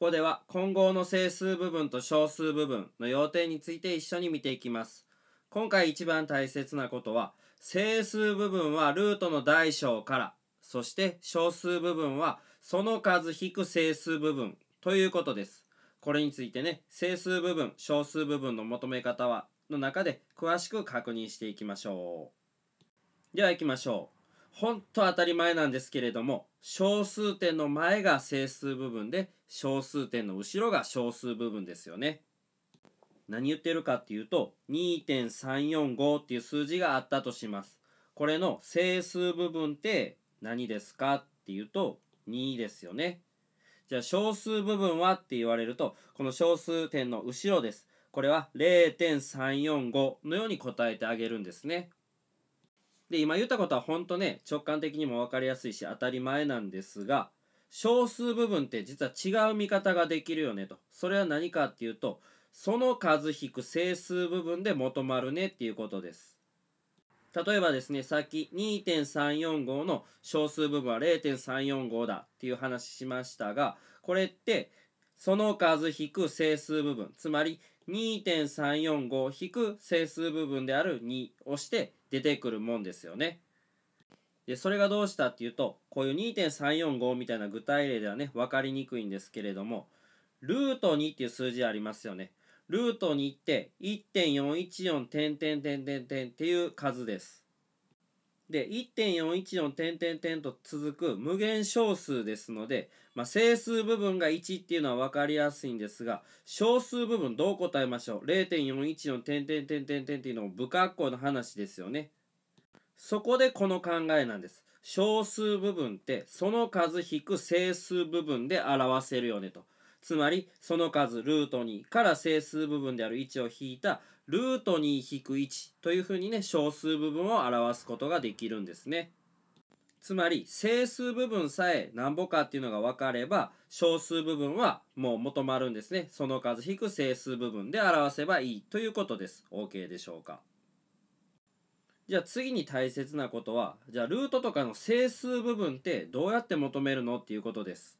こでは混合の整数部分と小数部分の要点について一緒に見ていきます。今回一番大切なことは整数部分はルートの大小からそして小数部分はその数引く整数部分ということです。これについてね整数部分小数部分の求め方はの中で詳しく確認していきましょう。では行きましょう。本当当たり前なんですけれども小数点の前が整数部分で小数点の後ろが小数部分ですよね。何言ってるかっていうと2.345っていう数字があったとします。これの整数部分って何ですかっていうと2ですよね。じゃあ小数部分はって言われるとこの小数点の後ろです。これは0.345のように答えてあげるんですね。で今言ったことは本当ね直感的にも分かりやすいし当たり前なんですが小数部分って実は違う見方ができるよねと。それは何かっていうとその数引く整数部分で求まるねっていうことです。例えばですねさっき2.345の小数部分は0.345だっていう話しましたがこれってその数引く整数部分つまり2.345引く整数部分である2をして出てくるもんですよね。でそれがどうしたっていうとこういう2.345みたいな具体例ではね分かりにくいんですけれどもルート2っていう数字ありますよね。ルート2って1.414点点点点点っていう数です。で1.414点点点と続く無限小数ですので、まあ、整数部分が1っていうのは分かりやすいんですが小数部分どう答えましょう？0.414点点点点点っていうのも不格好な話ですよね。そこでこの考えなんです。小数部分ってその数引く整数部分で表せるよねと。つまりその数ルート2から整数部分である1を引いたルート2引く1というふうにね小数部分を表すことができるんですね。つまり整数部分さえ何ぼかっていうのが分かれば小数部分はもう求まるんですね。その数引く整数部分で表せばいいということです。OK でしょうか。じゃあ次に大切なことはじゃあルートとかの整数部分ってどうやって求めるのっていうことです。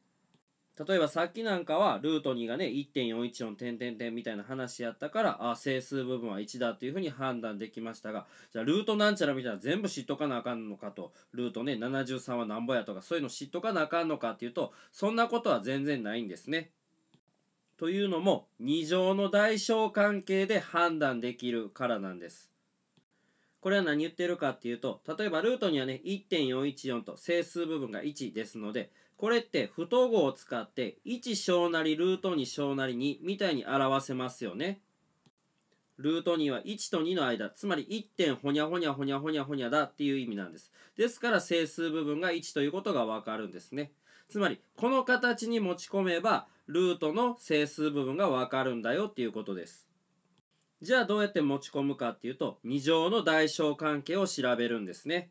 例えばさっきなんかはルート2がね1.414点点点みたいな話やったからあ整数部分は1だというふうに判断できましたがじゃあルートなんちゃらみたいな全部知っとかなあかんのかとルートね73はなんぼやとかそういうの知っとかなあかんのかっていうとそんなことは全然ないんですね。というのも2乗の大小関係で判断できるからなんです。これは何言ってるかっていうと例えばルートにはね1.414と整数部分が1ですのでこれって不等号を使って1小なりルート2小なり2みたいに表せますよね。ルート2は1と2の間、つまり1点ほにゃほにゃほにゃほにゃほにゃだっていう意味なんです。ですから整数部分が1ということがわかるんですね。つまりこの形に持ち込めばルートの整数部分がわかるんだよっていうことです。じゃあどうやって持ち込むかっていうと2乗の大小関係を調べるんですね。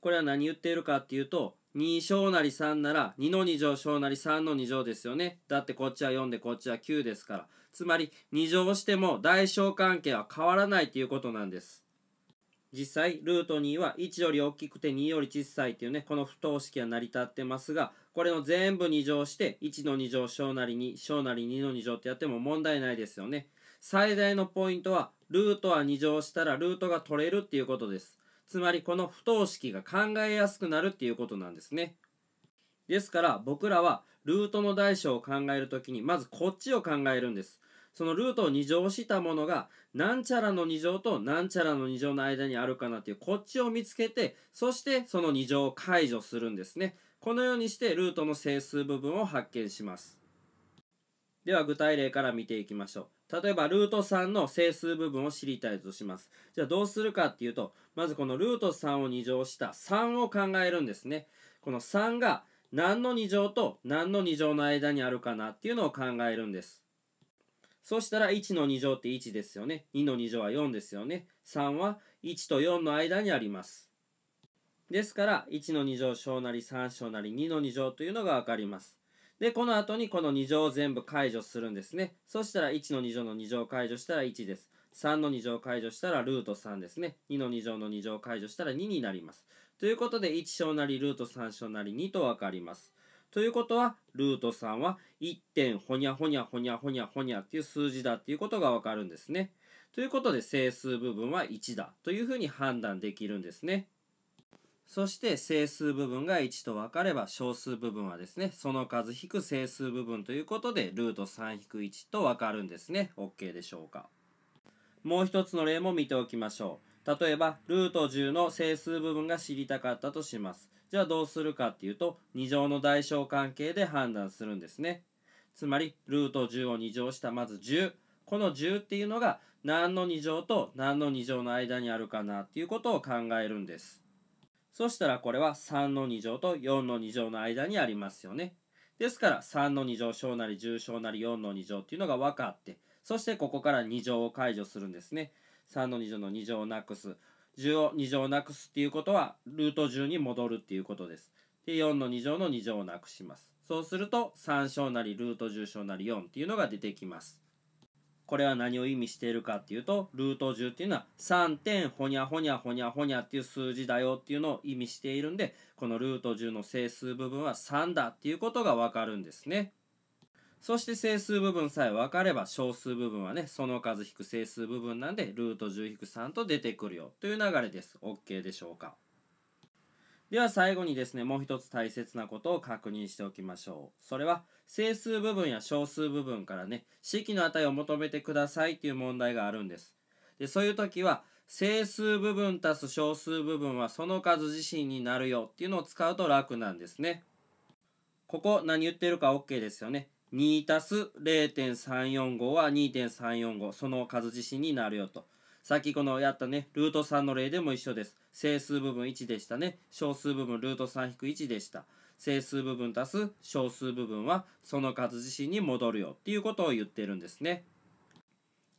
これは何言っているかっていうと2小なり3なら2の2乗小なり3の2乗ですよね。だってこっちは4でこっちは9ですから。つまり2乗しても大小関係は変わらないということなんです。実際ルート2は1より大きくて2より小さいっていうねこの不等式は成り立ってますがこれの全部2乗して1の2乗小なり2小なり2の2乗ってやっても問題ないですよね。最大のポイントはルートは2乗したらルートが取れるっていうことです。つまりこの不等式が考えやすくなるっていうことなんですね。ですから僕らはルートの大小を考えるときにまずこっちを考えるんです。そのルートを2乗したものがなんちゃらの2乗となんちゃらの2乗の間にあるかなっていうこっちを見つけてそしてその2乗を解除するんですね。このようにしてルートの整数部分を発見します。では具体例から見ていきましょう。例えばルート3の整数部分を知りたいとします。じゃあどうするかっていうと、まずこのルート3を2乗した3を考えるんですね。この3が何の2乗と何の2乗の間にあるかなっていうのを考えるんです。そしたら1の2乗って1ですよね。2の2乗は4ですよね。3は1と4の間にあります。ですから1の2乗小なり3小なり2の2乗というのが分かります。で、この後にこの2乗を全部解除するんですね。そしたら1の2乗の2乗を解除したら1です。3の2乗を解除したらルート3ですね。2の2乗の2乗を解除したら2になります。ということで1小なりルート3小なり2と分かります。ということはルート3は1点ほにゃほにゃほにゃほにゃほにゃっていう数字だっていうことがわかるんですね。ということで整数部分は1だというふうに判断できるんですね。そして整数部分が1と分かれば小数部分はですねその数引く整数部分ということでルート3-1と分かるんですね。OK でしょうか。もう一つの例も見ておきましょう。例えばルート10の整数部分が知りたかったとします。じゃあどうするかっていうと2乗の代償関係で判断するんですね。つまりルート10を2乗したまず10この10っていうのが何の2乗と何の2乗の間にあるかなっていうことを考えるんです。そしたらこれは3の2乗と4の2乗の間にありますよね。ですから3の2乗小なり10小なり4の2乗っていうのが分かってそしてここから2乗を解除するんですね。3の2乗の2乗をなくす。10を2乗をなくすっていうことはルート10に戻るっていうことです。で4の2乗の2乗をなくします。そうすると3小なりルート10小なり4っていうのが出てきます。これは何を意味しているかっていうと、ルート10っていうのは3点ほにゃほにゃほにゃほにゃっていう数字だよっていうのを意味しているんで、このルート10の整数部分は3だっていうことがわかるんですね。そして整数部分さえ分かれば小数部分はね、その数引く整数部分なんで、ルート10引く3と出てくるよという流れです。OK でしょうか？では最後にですね、もう一つ大切なことを確認しておきましょう。それは、整数部分や小数部分からね、式の値を求めてくださいっていう問題があるんです。で、そういう時は、整数部分足す小数部分はその数自身になるよっていうのを使うと楽なんですね。ここ何言ってるか OK ですよね。2足す0.345は2.345その数自身になるよと。さっきこのやったね、ルート3の例でも一緒です。整数部分1でしたね。小数部分ルート3-1でした。整数部分足す小数部分はその数自身に戻るよっていうことを言ってるんですね。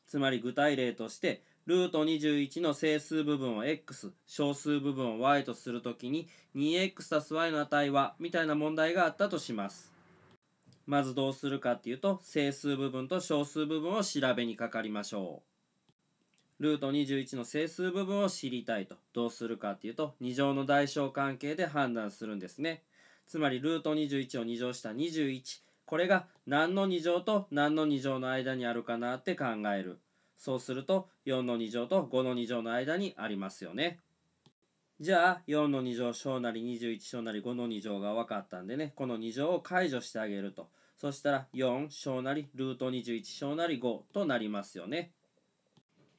つまり具体例としてルート21の整数部分を x 小数部分を y とするときに 2x+y の値はみたいな問題があったとします。まずどうするかっていうと整数部分と小数部分を調べにかかりましょう。ルート21の整数部分を知りたいと。どうするかっていうと2乗の代償関係で判断するんですね。つまりルート21を2乗した21これが何の2乗と何の2乗の間にあるかなって考える。そうすると4の2乗と5の2乗の間にありますよね。じゃあ4の2乗小なり21小なり5の2乗が分かったんでねこの2乗を解除してあげると。そしたら4小なりルート21小なり5となりますよね。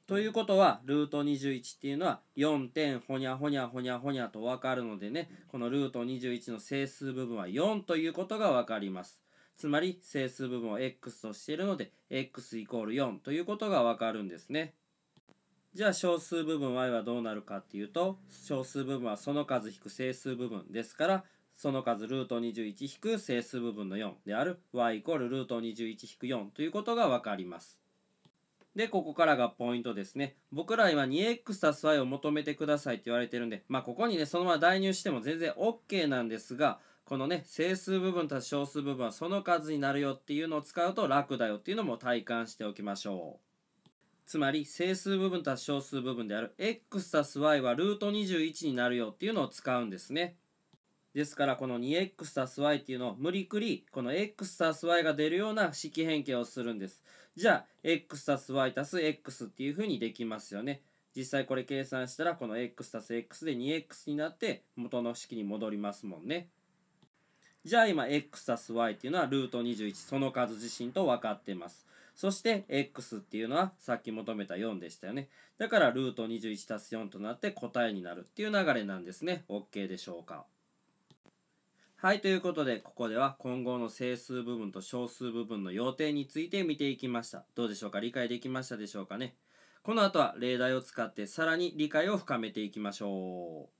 ということは、ルート21っていうのは4点ほにゃほにゃほにゃほにゃと分かるのでね、このルート21の整数部分は4ということが分かります。つまり、整数部分を x としているので、x イコール4ということが分かるんですね。じゃあ小数部分 y はどうなるかっていうと、小数部分はその数引く整数部分ですから、その数ルート21引く整数部分の4である y イコールルート21引く4ということが分かります。で、ここからがポイントですね。僕ら今 2x+y を求めてくださいって言われてるんで、まあここにね、そのまま代入しても全然 OK なんですが、このね、整数部分たす小数部分はその数になるよっていうのを使うと楽だよっていうのも体感しておきましょう。つまり、整数部分たす小数部分である x+y はルート21になるよっていうのを使うんですね。ですからこの 2x+y っていうのを無理くりこの x+y が出るような式変形をするんです。じゃあ、x たす y たす x っていうふうにできますよね。実際これ計算したら、この x たす x で 2x になって元の式に戻りますもんね。じゃあ今 x たす y っていうのはルート21その数自身と分かってます。そして x っていうのはさっき求めた4でしたよね。だからルート21たす4となって答えになるっていう流れなんですね。OK でしょうか？はい、ということで、ここでは今後の整数部分と小数部分の要点について見ていきました。どうでしょうか？理解できましたでしょうかね？この後は例題を使ってさらに理解を深めていきましょう。